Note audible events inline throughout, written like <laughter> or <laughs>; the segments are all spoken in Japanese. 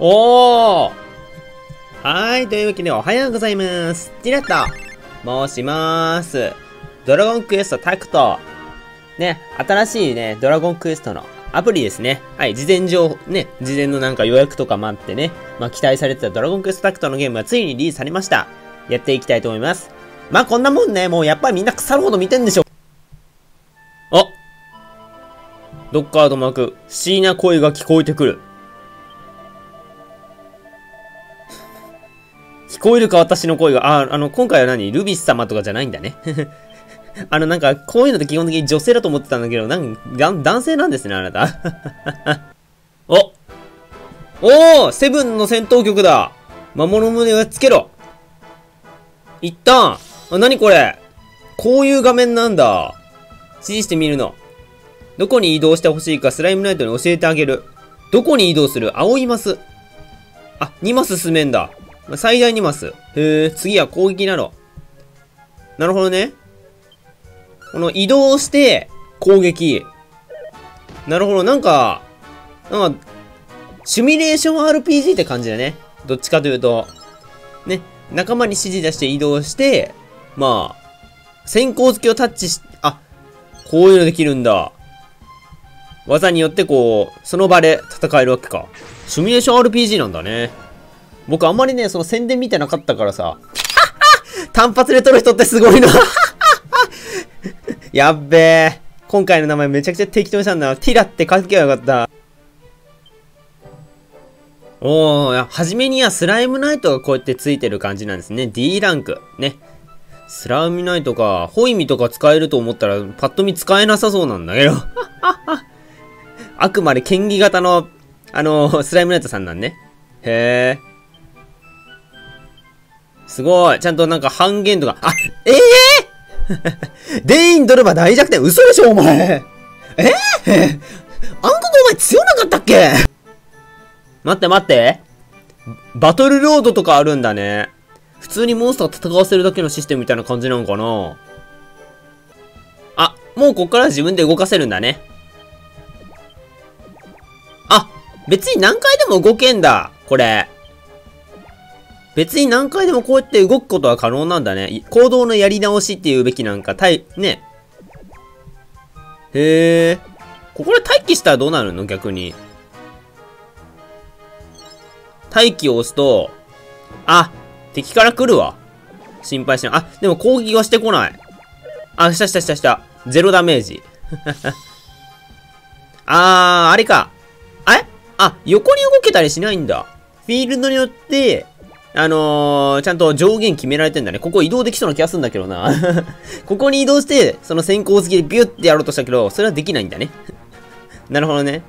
おーはーい、というわけでおはようございます。ティラット申しまーす。ドラゴンクエストタクト。ね、新しいね、ドラゴンクエストのアプリですね。はい、事前情報、ね、事前のなんか予約とかもあってね、まあ期待されてたドラゴンクエストタクトのゲームがついにリリースされました。やっていきたいと思います。まあこんなもんね、もうやっぱりみんな腐るほど見てんでしょ。あドッカードマーク、不思議な声が聞こえてくる。聞こえるか私の声が。あ、あの、今回は何？ルビス様とかじゃないんだね。<laughs> あの、なんか、こういうのって基本的に女性だと思ってたんだけど、なんか、男性なんですね、あなた。<laughs> おおーセブンの戦闘曲だ魔物胸をやっつけろいったんあ、なにこれ？こういう画面なんだ。指示してみるの。どこに移動してほしいかスライムナイトに教えてあげる。どこに移動する？青いマス。あ、2マス進めんだ。ま最大2マス。へえ、次は攻撃なの。なるほどね。この移動して攻撃。なるほど、なんか、なんか、シミュレーション RPG って感じだね。どっちかというと。ね、仲間に指示出して移動して、まあ、先行付きをタッチし、あ、こういうのできるんだ。技によってこう、その場で戦えるわけか。シミュレーション RPG なんだね。僕あんまりね、その宣伝見てなかったからさ。単発で撮る人ってすごいな。<laughs> やっべえ。今回の名前めちゃくちゃ適当にしたんだ。ティラって書けばよかった。おー、いや、初めにはスライムナイトがこうやってついてる感じなんですね。D ランク。ね。スライムナイトか、ホイミとか使えると思ったら、パッと見使えなさそうなんだけど。<laughs> あくまで剣技型の、あの、スライムナイトさんなんね。へえ。すごい。ちゃんとなんか半減とか、あ、ええ？ー、デインドルバ大弱点嘘でしょお前ええ？ー、暗黒お前強なかったっけ？待って待って。バトルロードとかあるんだね。普通にモンスター戦わせるだけのシステムみたいな感じなのかなあ、もうこっから自分で動かせるんだね。あ、別に何回でも動けんだ。これ。別に何回でもこうやって動くことは可能なんだね。行動のやり直しっていうべきなんか、たい、ね。へえ。ここで待機したらどうなるの？逆に。待機を押すと、あ、敵から来るわ。心配しない。あ、でも攻撃はしてこない。あ、したしたしたした。ゼロダメージ。<laughs> あー、あれか。あれあ、横に動けたりしないんだ。フィールドによって、あのー、ちゃんと上限決められてんだね。ここ移動できそうな気がするんだけどな。<laughs> ここに移動して、その先行付きでビュッてやろうとしたけど、それはできないんだね。<laughs> なるほどね。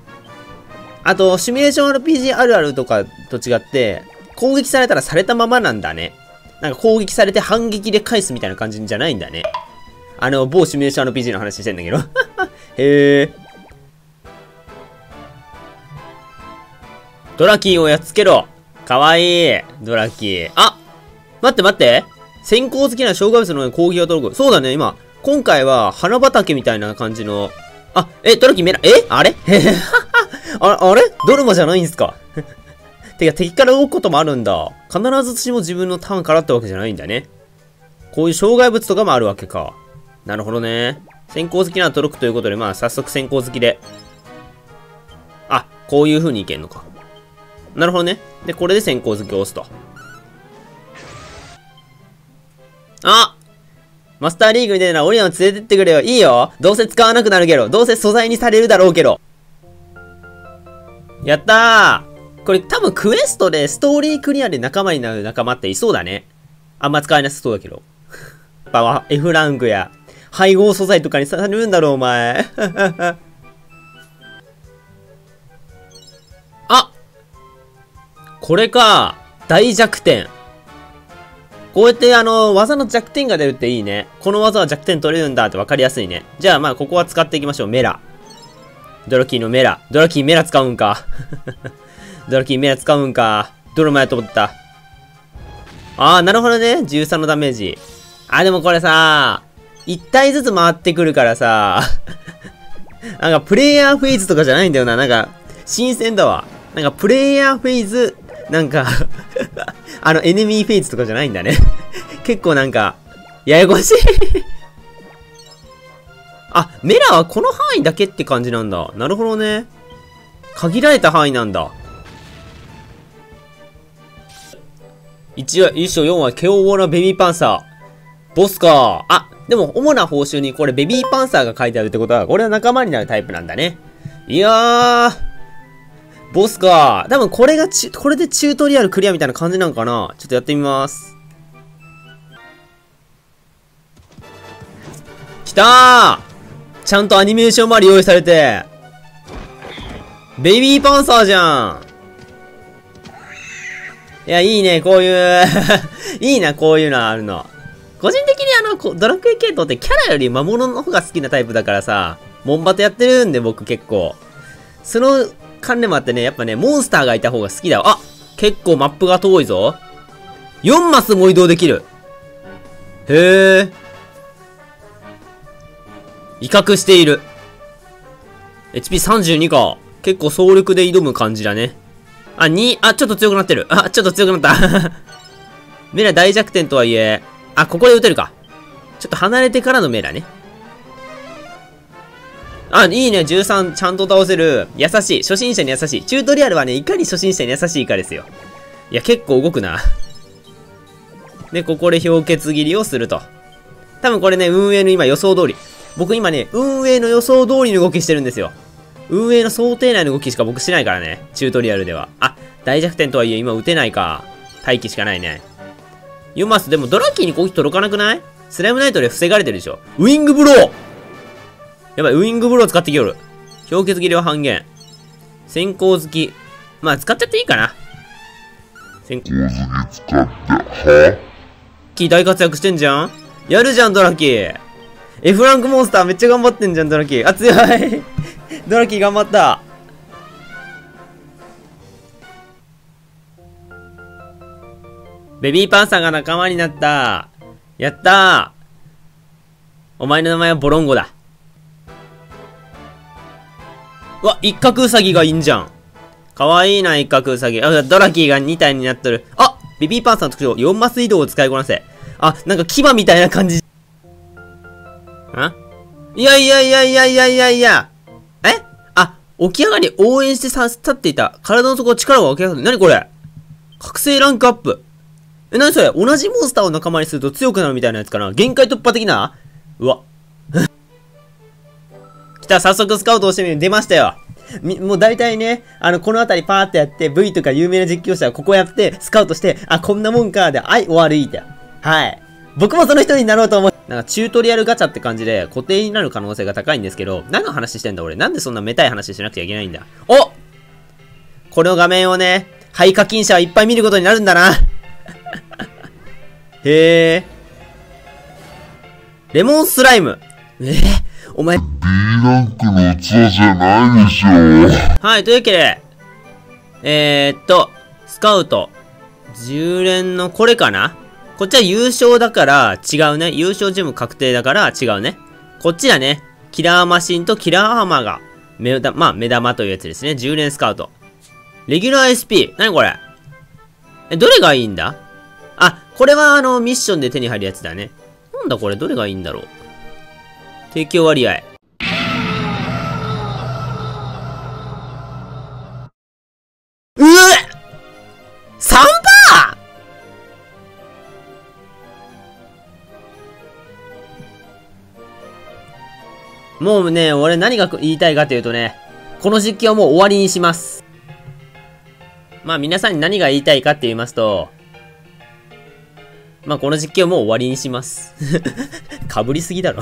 あと、シミュレーション RPG あるあるとかと違って、攻撃されたらされたままなんだね。なんか攻撃されて反撃で返すみたいな感じじゃないんだね。あの、某シミュレーション RPG の話してんだけど。<laughs> へえ。ドラキーをやっつけろかわいいドラキー。あ待って待って先行好きな障害物の攻撃が届く。そうだね、今。今回は花畑みたいな感じの。あ、え、ドラキーメラ、えあれ？<laughs> ああれ？ドルマじゃないんすか？<laughs> てか敵から動くこともあるんだ。必ずしも自分のターンからってわけじゃないんだね。こういう障害物とかもあるわけか。なるほどね。先行好きなら届くということで、まあ早速先行好きで。あ、こういう風にいけんのか。なるほどね。で、これで先行好きを押すと。あマスターリーグみたいなオリオン連れてってくれよ。いいよ。どうせ使わなくなるけど。どうせ素材にされるだろうけど。やったーこれ多分クエストでストーリークリアで仲間になる仲間っていそうだね。あんま使えなさそうだけど。やっぱ F ランクや配合素材とかにされるんだろう、お前。これか。大弱点。こうやってあの、技の弱点が出るっていいね。この技は弱点取れるんだって分かりやすいね。じゃあまあここは使っていきましょう。メラ。ドラキーのメラ。ドラキーメラ使うんか。<laughs> ドラキーメラ使うんか。ドロマやと思った。あー、なるほどね。13のダメージ。あ、でもこれさ、1体ずつ回ってくるからさ、<laughs> なんかプレイヤーフェーズとかじゃないんだよな。なんか、新鮮だわ。なんかプレイヤーフェーズなんか <laughs> あの、エネミーフェイズとかじゃないんだね <laughs> 結構なんか、ややこしい <laughs> あ、メラはこの範囲だけって感じなんだ。なるほどね。限られた範囲なんだ。1話、1章4話、凶暴なベビーパンサー。ボスか。あ、でも、主な報酬にこれベビーパンサーが書いてあるってことは、これは仲間になるタイプなんだね。いやー。ボスか。多分これがち、これでチュートリアルクリアみたいな感じなんかな。ちょっとやってみます。きたーちゃんとアニメーションまで用意されて。ベビーパンサーじゃん。いや、いいね、こういう <laughs> いいな、こういうのあるの。個人的にあの、ドラクエ系統ってキャラより魔物の方が好きなタイプだからさ、モンバトやってるんで僕結構。その関連もあってね、やっぱね、モンスターがいた方が好きだわ。あ結構マップが遠いぞ。4マスも移動できる。へえ。威嚇している。HP32 か。結構総力で挑む感じだね。あ、2、あ、ちょっと強くなってる。あ、ちょっと強くなった <laughs> メラ大弱点とはいえ、あ、ここで撃てるか。ちょっと離れてからのメラね。あ、いいね。13、ちゃんと倒せる。優しい。初心者に優しい。チュートリアルはね、いかに初心者に優しいかですよ。いや、結構動くな。で、ここで氷結切りをすると。多分これね、運営の今予想通り。僕今ね、運営の予想通りの動きしてるんですよ。運営の想定内の動きしか僕しないからね。チュートリアルでは。あ、大弱点とはいえ今撃てないか。待機しかないね。読ますでもドラッキーに攻撃届かなくない？スライムナイトで防がれてるでしょ。ウィングブローやばい、ウィングブロー使ってきよる。氷結切りは半減。先行好き。まあ、使っちゃっていいかな。先行好き使って、は？キー大活躍してんじゃんやるじゃん、ドラキー。F ランクモンスターめっちゃ頑張ってんじゃん、ドラキー。あ、強い <laughs> ドラキー頑張った。ベビーパンサーが仲間になった。やったー。お前の名前はボロンゴだ。うわ、一角ウサギがいいんじゃん。かわいいな、一角ウサギ。あ、ドラキーが2体になっとる。あベビーパンサーの特徴、4マス移動を使いこなせ。あ、なんか牙みたいな感じ。んいやいやいやいやいやいやいや。え？あ、起き上がり応援してさ、立っていた。体の底力が湧き上がる。なにこれ？覚醒ランクアップ。え、なにそれ？同じモンスターを仲間にすると強くなるみたいなやつかな？限界突破的な？うわ。来た、早速スカウトをしてみる。出ましたよ。もう大体ね、あの、この辺りパーってやって、V とか有名な実況者はここやって、スカウトして、あ、こんなもんか、で、はい、終わるいって。はい。僕もその人になろうと思う。なんか、チュートリアルガチャって感じで、固定になる可能性が高いんですけど、何の話してんだ俺？なんでそんなめたい話しなくちゃいけないんだ？おこの画面をね、廃課金者はいっぱい見ることになるんだな。<laughs> へえ。レモンスライム。えー、お前。ランクの器じゃないでしょ。はい、というわけで、えー、っと、スカウト。10連のこれかな？こっちは優勝だから違うね。優勝ジム確定だから違うね。こっちだね。キラーマシンとキラーハマーが、目玉、まあ、目玉というやつですね。10連スカウト。レギュラー SP。何これ？え、どれがいいんだ？あ、これはあの、ミッションで手に入るやつだね。なんだこれ、どれがいいんだろう？提供割合。もうね、俺何が言いたいかというとね、この実況はもう終わりにします。まあ皆さんに何が言いたいかって言いますと、まあこの実況もう終わりにします。<laughs> かぶりすぎだろ